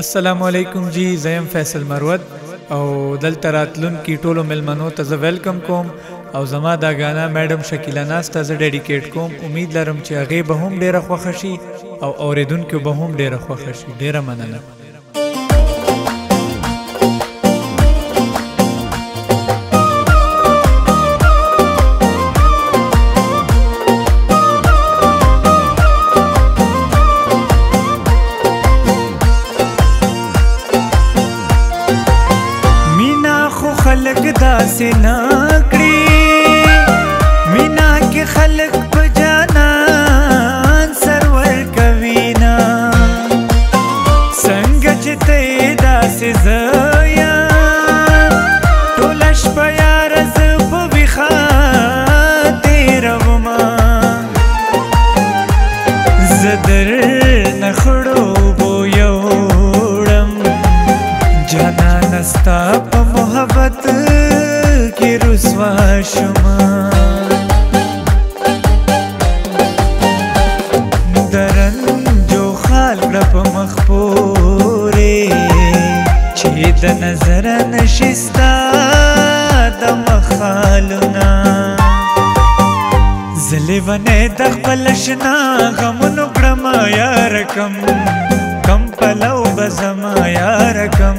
السلام علیکم جی زیم فیصل مروت او دلته راتلونکي ټولو ملمنو ته زه ویلکم کوم او زما دا غانا میډم شکیلا ناس ته زه ډیډیکیټ کوم امید لرم چې هغه به هم ډیره خوښ شي او اوریدونکو به هم ډیره خوښ شي ډیره مننه داسې نه کړي مینا کې خلک په جانان سرور کوي نه څنګه چې ته داسې زیا ټوله شپه یار زه په ویښه تېروم زه در نه خړوبو یوړم جانانه ستا په محبت د پلشنا غمونو کړم یار کم کم پلو بزما یار کم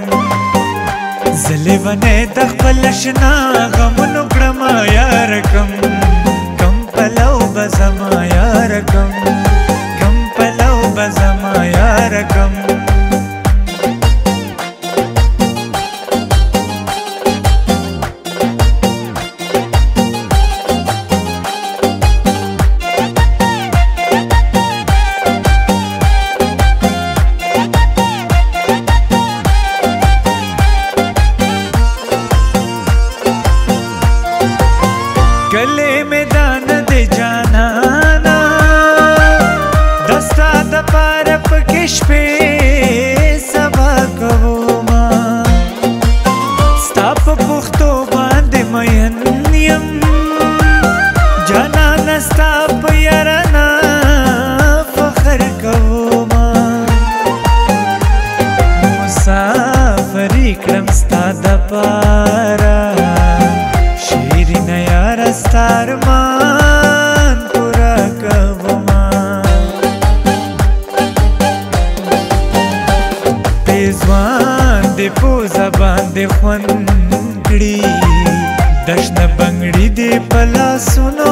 زلیونه د پلشنا غمونو کړم یار شپې سبا کوما ستا په پښتو باندې مین یم جانان ستا په یارانه فخر کوما مسافري کړم ستا د پاره شیرینه یاره ستا ارمان دې په زبان دې خوند کړي دښنه بنگړي دې په لاسونو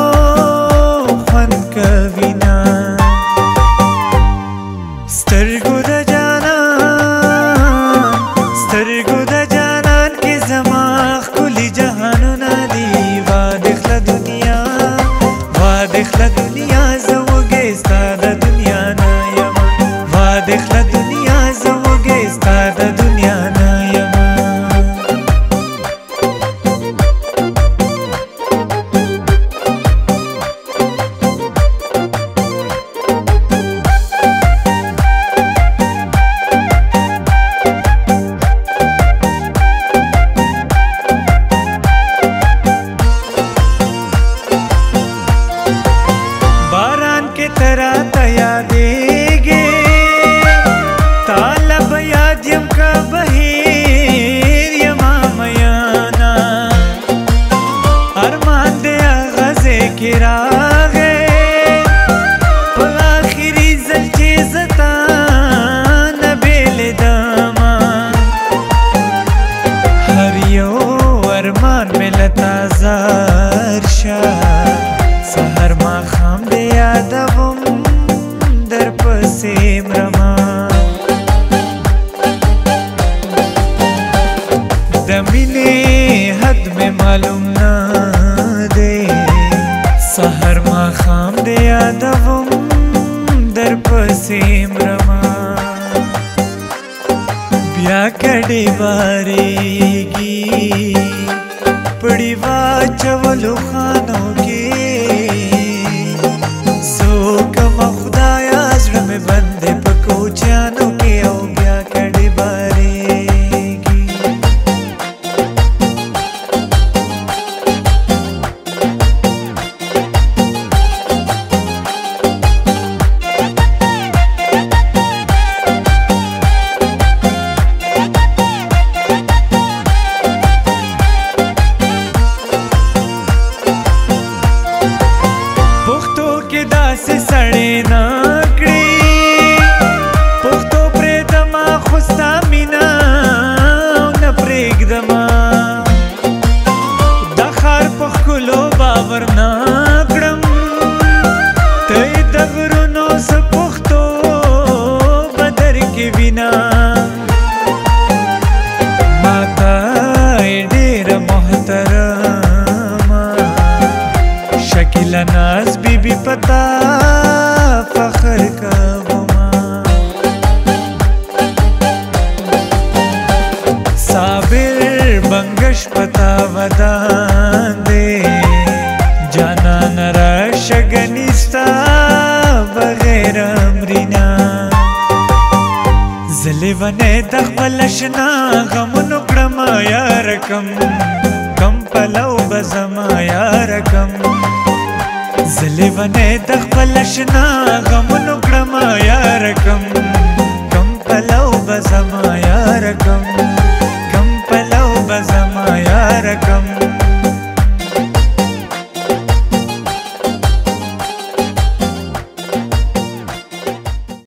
خوند کوي نا سترګو ترا تیا دیگی طالب یادیم کا بہیر یما میانا ارمان دیا غزے کی راغے پل آخری زل چیزتا نبیل داما هر یو ارمان ملتا زار شاہ معلوم نه دی سحر ما خام دی یادوم در پسې مرما بیا کډي واريږي پړي واچول خانو فخر کوما صابر بنگش پتا ودان دے جانان را شگنستا بغیر امرینا زلیونه د خپل شنا غمونو کړم یار کم کم پلو بزما یار کم زلی ونه د خپل شنا غمونو کړم یار کم کم پلو بزما یار کم